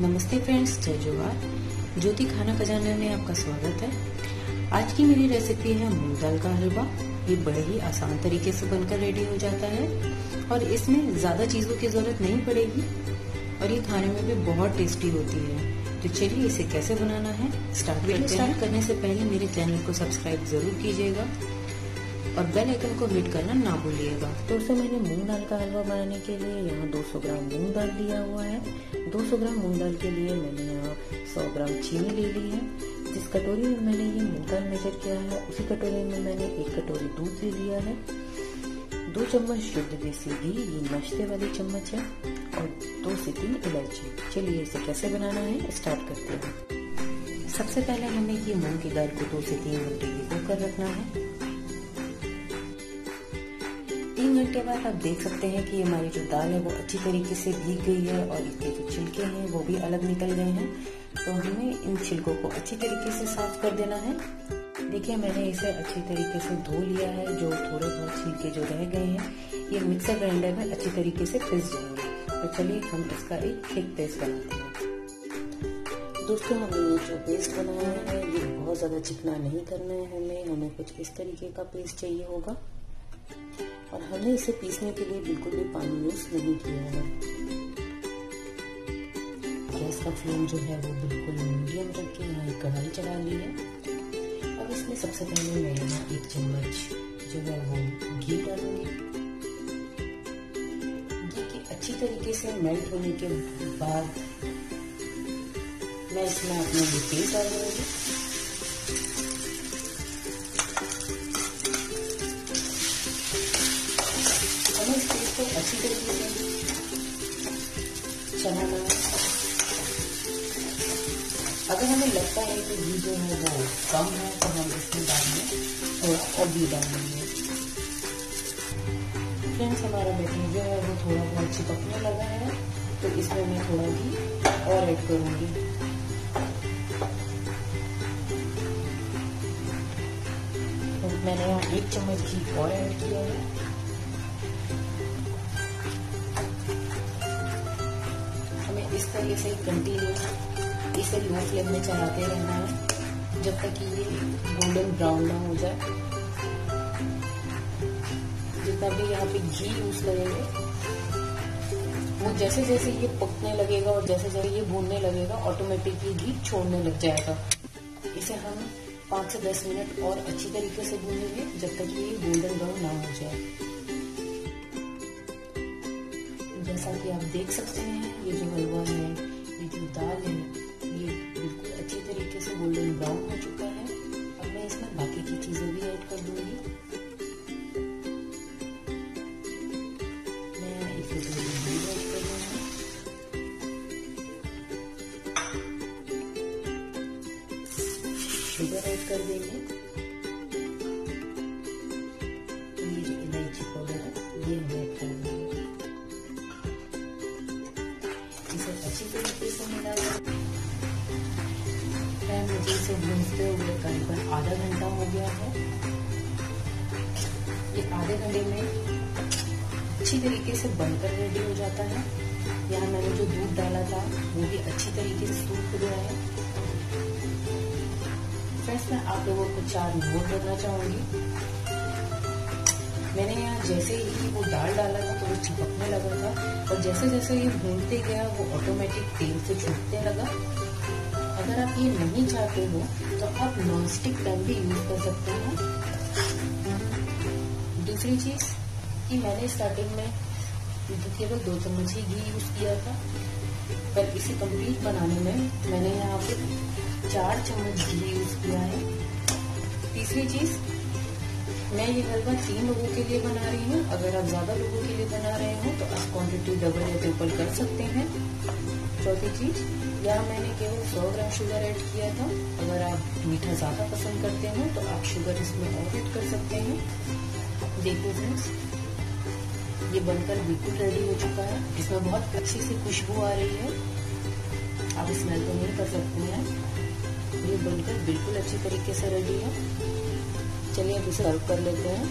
नमस्ते फ्रेंड्स जय जोहार। ज्योति खाना खजाना में आपका स्वागत है। आज की मेरी रेसिपी है मूंग दाल का हलवा। ये बड़े ही आसान तरीके से बनकर रेडी हो जाता है और इसमें ज़्यादा चीज़ों की ज़रूरत नहीं पड़ेगी। और ये खाने में भी बहुत टेस्टी होती है। तो चलिए इसे कैसे बनाना है? स्टार्ट करते स्टार्ट करने से पहले मेरे चैनल को सब्सक्राइब ज़रूर कीजिएगा। और बेल आइकन को हिट करना ना भूलिएगा। दोस्तों मैंने मूंग दाल का हलवा बनाने के लिए यहाँ 200 ग्राम मूंग दाल लिया हुआ है। 200 ग्राम मूंग दाल के लिए मैंने यहाँ 100 ग्राम चीनी ले ली है। जिस कटोरी में मैंने ये मूंग दाल मेजर किया है, उसी कटोरी में मैंने एक कटोरी दूध ले लिया है। दो चम्मच शुद्ध देसी घी, ये नाश्ते वाली चम्मच है, और दो से तीन इलायची। चलिए इसे कैसे बनाना है स्टार्ट करते हैं। सबसे पहले हमें ये मूंग की दाल को दो से तीन घंटे भिगो कर रखना है। तीन घंटे बाद आप देख सकते हैं कि हमारी जो दाल है वो अच्छी तरीके से भीग गई है और इसके जो छिलके हैं वो भी अलग निकल गए हैं। तो हमें इन छिलकों को अच्छी तरीके से साफ़ कर देना है। देखिए, मैंने इसे अच्छी तरीके से धो लिया है, जो थोड़े बहुत छिलके जो रह गए हैं, ये मिक्सर ग्राइंडर में अच्छी तरीके से पिस जाएँगे। तो चलिए, हम इसका एक थिक पेस्ट बनाते हैं। दोस्तों, हमने ये जो पेस्ट बनाया है, ये बहुत ज़्यादा चिकना नहीं करना है हमें। हमें कुछ इस तरीके का पेस्ट चाहिए होगा। और हमने इसे पीसने के लिए बिल्कुल भी पानी यूज़ नहीं किया है। गैस का फ्लेम जो है वो बिल्कुल मीडियम रख यहाँ एक कढ़ाई चढ़ा ली है। अब इसमें सबसे पहले मैं यहाँ एक चम्मच जो है वो घी डालूँगी। अच्छी तरीके से मेल्ट होने के बाद मैं इसमें अपना ये पेस्ट डाल दूँगी अच्छी तरीके से चलाना है अगर हमें लगता है कि घी जो है वो कम है तो हम इसमें डालेंगे थोड़ा और घी डालेंगे फ्रेंड्स हमारा बैटर जो है वो थोड़ा बहुत चिपकने लगा है तो इसमें मैं थोड़ा घी और ऐड करूँगी। मैंने यहाँ एक चम्मच घी और ऐड किया है। इस तरीके से कंटिन्यू इसे लो फ्लेम में चलाते रहना है। जब तक ये गोल्डन ब्राउन ना हो जाए। जितना भी यहाँ पे घी यूज़ करेंगे वो जैसे जैसे ये पकने लगेगा और जैसे जैसे ये भूनने लगेगा ऑटोमेटिकली घी छोड़ने लग जाएगा। इसे हम पाँच से दस मिनट और अच्छी तरीके से भूनेंगे जब तक ये गोल्डन ब्राउन ना हो जाए। जैसा कि आप देख सकते हैं, ये जो हलवा है, ये जो दाल है, ये बिल्कुल अच्छी तरीके से गोल्डन ब्राउन हो चुका है। अब मैं इसमें बाकी की चीज़ें भी ऐड कर दूँगी। मैं ऐड कर शुगर ऐड कर देंगे। मुझे इसे भूनते हुए करीबन आधा घंटा हो गया है। ये आधे घंटे में अच्छी तरीके से बनकर रेडी हो जाता है। यहाँ मैंने जो दूध डाला था, वो भी अच्छी तरीके से सूख गया है। फ्रेंड्स मैं आप लोगों को चार नोट करना चाहूँगी। मैंने यहाँ जैसे ही वो दाल डाला था तो वो चिपकने लगा था, और जैसे जैसे ये भूनते गया, वो ऑटोमेटिक तेल से छूटने लगा। अगर आप ये नहीं चाहते हो तो आप नॉन स्टिक पैन भी यूज़ कर सकते हैं। दूसरी चीज़ कि मैंने स्टार्टिंग में केवल दो चम्मच ही घी यूज़ किया था, पर इसे कंप्लीट बनाने में मैंने यहाँ पे चार चम्मच घी यूज़ किया है। तीसरी चीज़, मैं ये हलवा तीन लोगों के लिए बना रही हूँ। अगर आप ज़्यादा लोगों के लिए बना रहे हो तो आप क्वांटिटी डबल या ट्रिपल कर सकते हैं। चौथी चीज़, यहाँ मैंने केवल 100 ग्राम शुगर ऐड किया था। अगर आप मीठा ज़्यादा पसंद करते हो तो आप शुगर इसमें और ऐड कर सकते हैं। देखो फ्रेंड्स ये बनकर बिल्कुल रेडी हो चुका है। इसमें बहुत अच्छी सी खुशबू आ रही है। आप स्मेल तो नहीं कर सकते हैं। ये बनकर बिल्कुल अच्छी तरीके से रेडी है। चलिए अब इसे सर्व कर लेते हैं।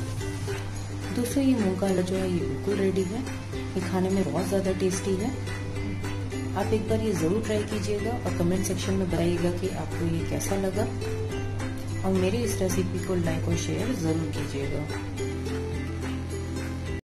दोस्तों, ये मूंग का जो है, ये बिल्कुल रेडी है। ये खाने में बहुत ज़्यादा टेस्टी है। आप एक बार ये ज़रूर ट्राई कीजिएगा और कमेंट सेक्शन में बताइएगा कि आपको ये कैसा लगा। और मेरी इस रेसिपी को लाइक और शेयर ज़रूर कीजिएगा।